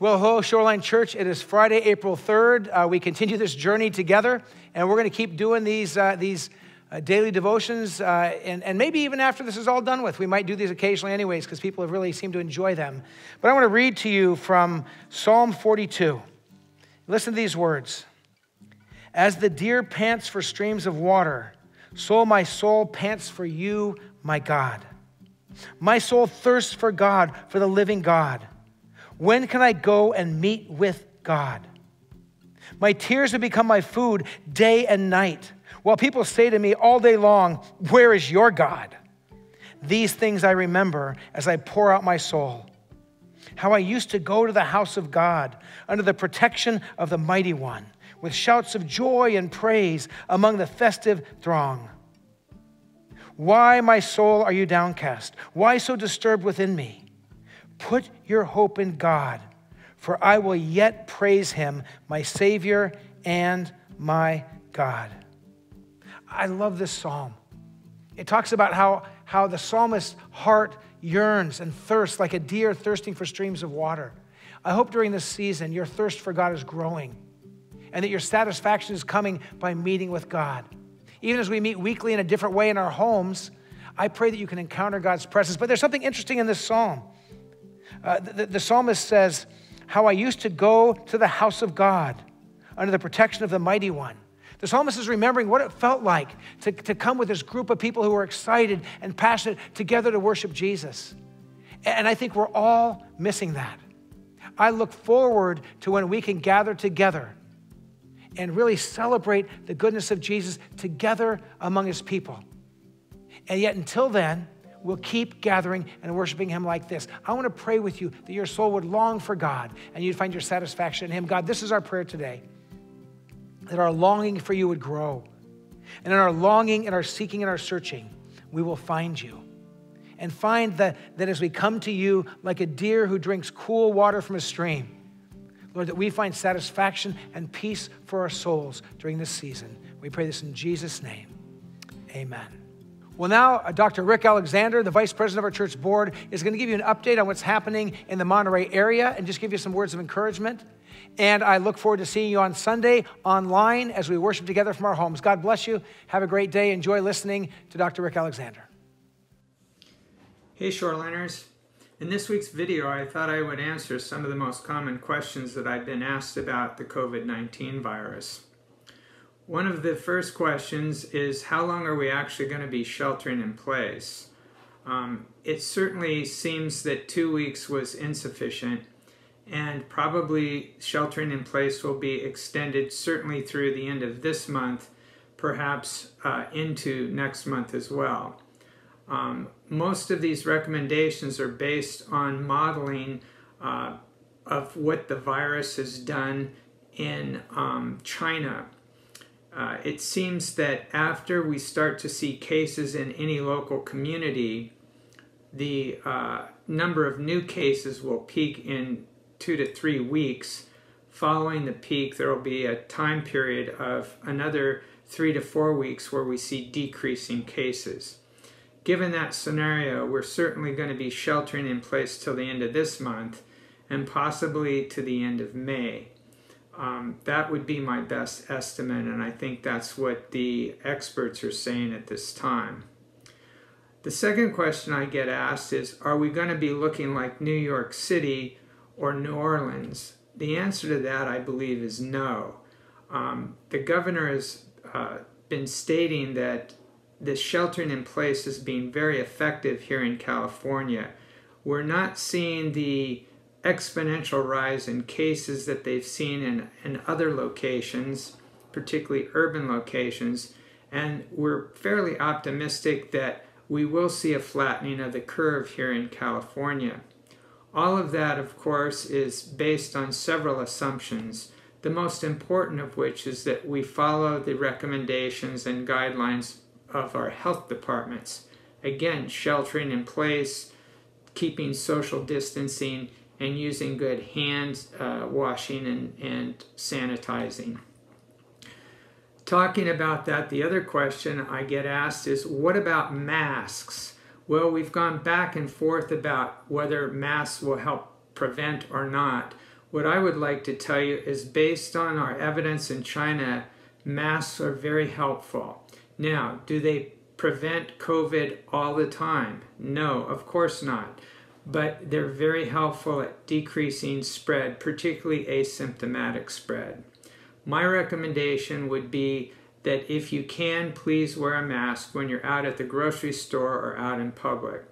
Well, hello, Shoreline Church. It is Friday, April 3rd. Uh, we continue this journey together, and we're going to keep doing these, uh, these uh, daily devotions. Uh, and, and maybe even after this is all done with, we might do these occasionally, anyways, because people have really seemed to enjoy them. But I want to read to you from Psalm 42. Listen to these words As the deer pants for streams of water, so my soul pants for you, my God. My soul thirsts for God, for the living God. When can I go and meet with God? My tears have become my food day and night, while people say to me all day long, Where is your God? These things I remember as I pour out my soul. How I used to go to the house of God under the protection of the mighty one, with shouts of joy and praise among the festive throng. Why, my soul, are you downcast? Why so disturbed within me? Put your hope in God, for I will yet praise him, my Savior and my God. I love this psalm. It talks about how, how the psalmist's heart yearns and thirsts like a deer thirsting for streams of water. I hope during this season your thirst for God is growing and that your satisfaction is coming by meeting with God. Even as we meet weekly in a different way in our homes, I pray that you can encounter God's presence. But there's something interesting in this psalm. Uh, the, the psalmist says, How I used to go to the house of God under the protection of the mighty one. The psalmist is remembering what it felt like to, to come with this group of people who were excited and passionate together to worship Jesus. And I think we're all missing that. I look forward to when we can gather together and really celebrate the goodness of Jesus together among his people. And yet, until then, will keep gathering and worshiping Him like this. I want to pray with you that your soul would long for God and you'd find your satisfaction in Him. God, this is our prayer today that our longing for you would grow. And in our longing and our seeking and our searching, we will find you. And find that, that as we come to you like a deer who drinks cool water from a stream, Lord, that we find satisfaction and peace for our souls during this season. We pray this in Jesus' name. Amen. Well, now, uh, Dr. Rick Alexander, the vice president of our church board, is going to give you an update on what's happening in the Monterey area and just give you some words of encouragement. And I look forward to seeing you on Sunday online as we worship together from our homes. God bless you. Have a great day. Enjoy listening to Dr. Rick Alexander. Hey, Shoreliners. In this week's video, I thought I would answer some of the most common questions that I've been asked about the COVID 19 virus. One of the first questions is how long are we actually going to be sheltering in place? Um, it certainly seems that two weeks was insufficient and probably sheltering in place will be extended certainly through the end of this month, perhaps uh, into next month as well. Um, most of these recommendations are based on modeling uh, of what the virus has done in um, China uh, it seems that after we start to see cases in any local community, the uh, number of new cases will peak in two to three weeks. Following the peak, there will be a time period of another three to four weeks where we see decreasing cases. Given that scenario, we're certainly going to be sheltering in place till the end of this month and possibly to the end of May. Um, that would be my best estimate, and I think that's what the experts are saying at this time. The second question I get asked is Are we going to be looking like New York City or New Orleans? The answer to that, I believe, is no. Um, the governor has uh, been stating that the sheltering in place is being very effective here in California. We're not seeing the exponential rise in cases that they've seen in, in other locations, particularly urban locations, and we're fairly optimistic that we will see a flattening of the curve here in California. All of that, of course, is based on several assumptions, the most important of which is that we follow the recommendations and guidelines of our health departments. Again, sheltering in place, keeping social distancing, and using good hand uh, washing and, and sanitizing. Talking about that, the other question I get asked is what about masks? Well, we've gone back and forth about whether masks will help prevent or not. what I would like to tell you is based on our evidence in China, masks are very helpful. Now, do they prevent COVID all the time? No, of course not. But they're very helpful at decreasing spread, particularly asymptomatic spread. My recommendation would be that if you can, please wear a mask when you're out at the grocery store or out in public.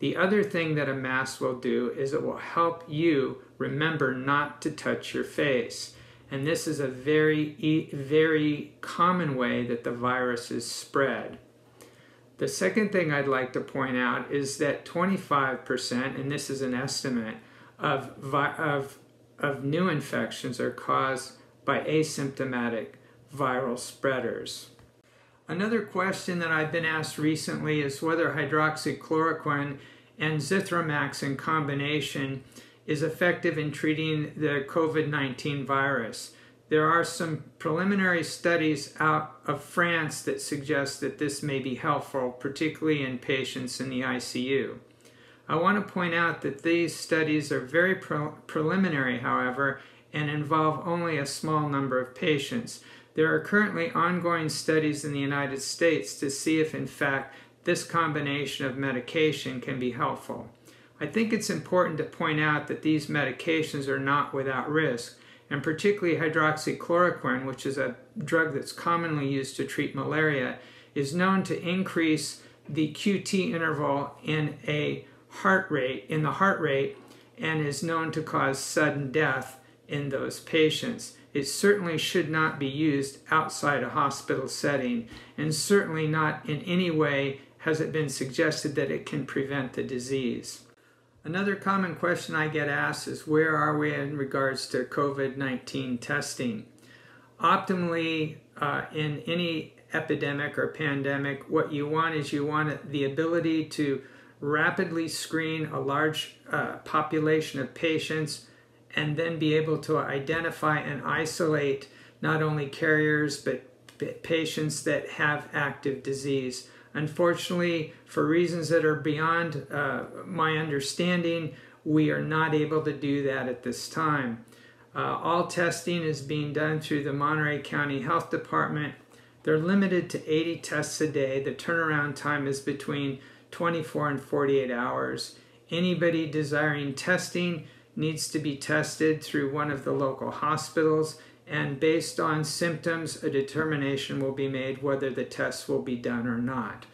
The other thing that a mask will do is it will help you remember not to touch your face. And this is a very, very common way that the virus is spread. The second thing I'd like to point out is that 25%, and this is an estimate, of, of, of new infections are caused by asymptomatic viral spreaders. Another question that I've been asked recently is whether hydroxychloroquine and zithromax in combination is effective in treating the COVID-19 virus. There are some preliminary studies out of France that suggest that this may be helpful, particularly in patients in the ICU. I want to point out that these studies are very pre preliminary, however, and involve only a small number of patients. There are currently ongoing studies in the United States to see if, in fact, this combination of medication can be helpful. I think it's important to point out that these medications are not without risk, and particularly hydroxychloroquine, which is a drug that's commonly used to treat malaria, is known to increase the QT interval in a heart rate, in the heart rate, and is known to cause sudden death in those patients. It certainly should not be used outside a hospital setting, and certainly not in any way has it been suggested that it can prevent the disease. Another common question I get asked is where are we in regards to COVID 19 testing? Optimally, uh, in any epidemic or pandemic, what you want is you want the ability to rapidly screen a large uh, population of patients and then be able to identify and isolate not only carriers but patients that have active disease. Unfortunately, for reasons that are beyond uh, my understanding, we are not able to do that at this time. Uh, all testing is being done through the Monterey County Health Department. They're limited to 80 tests a day. The turnaround time is between 24 and 48 hours. Anybody desiring testing needs to be tested through one of the local hospitals and based on symptoms, a determination will be made whether the test will be done or not.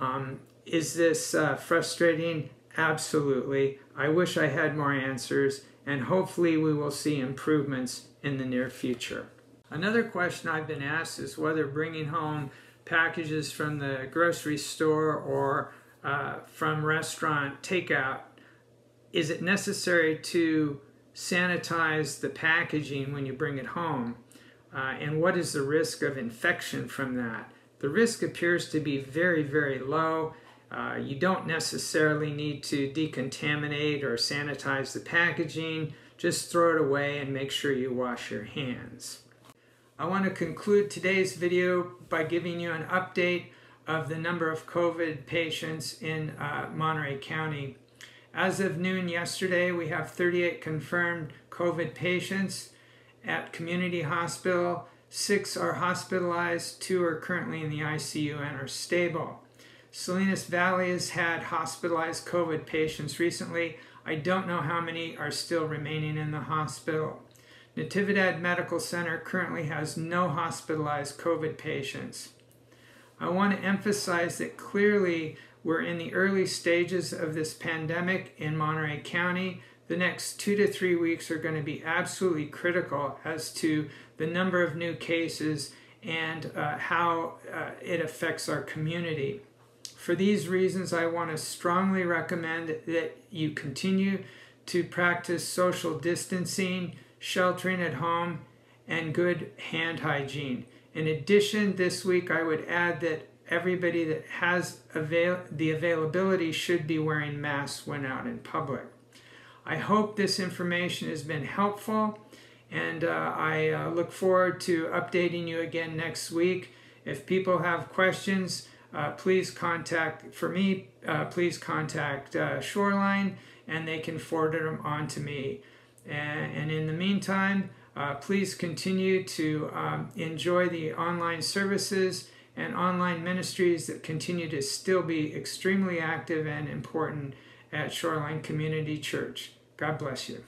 Um, is this uh, frustrating? Absolutely. I wish I had more answers, and hopefully, we will see improvements in the near future. Another question I've been asked is whether bringing home packages from the grocery store or uh, from restaurant takeout is it necessary to sanitize the packaging when you bring it home? Uh, and what is the risk of infection from that? The risk appears to be very, very low. Uh, you don't necessarily need to decontaminate or sanitize the packaging. Just throw it away and make sure you wash your hands. I want to conclude today's video by giving you an update of the number of COVID patients in uh, Monterey County. As of noon yesterday, we have 38 confirmed COVID patients at Community Hospital. Six are hospitalized, two are currently in the ICU and are stable. Salinas Valley has had hospitalized COVID patients recently. I don't know how many are still remaining in the hospital. Natividad Medical Center currently has no hospitalized COVID patients. I want to emphasize that clearly we're in the early stages of this pandemic in Monterey County. The next two to three weeks are going to be absolutely critical as to the number of new cases and uh, how uh, it affects our community. For these reasons, I want to strongly recommend that you continue to practice social distancing, sheltering at home, and good hand hygiene. In addition, this week I would add that everybody that has avail the availability should be wearing masks when out in public. I hope this information has been helpful and uh, I uh, look forward to updating you again next week. If people have questions, uh, please contact, for me, uh, please contact uh, Shoreline and they can forward them on to me. And, and in the meantime, uh, please continue to um, enjoy the online services and online ministries that continue to still be extremely active and important at Shoreline Community Church. God bless you.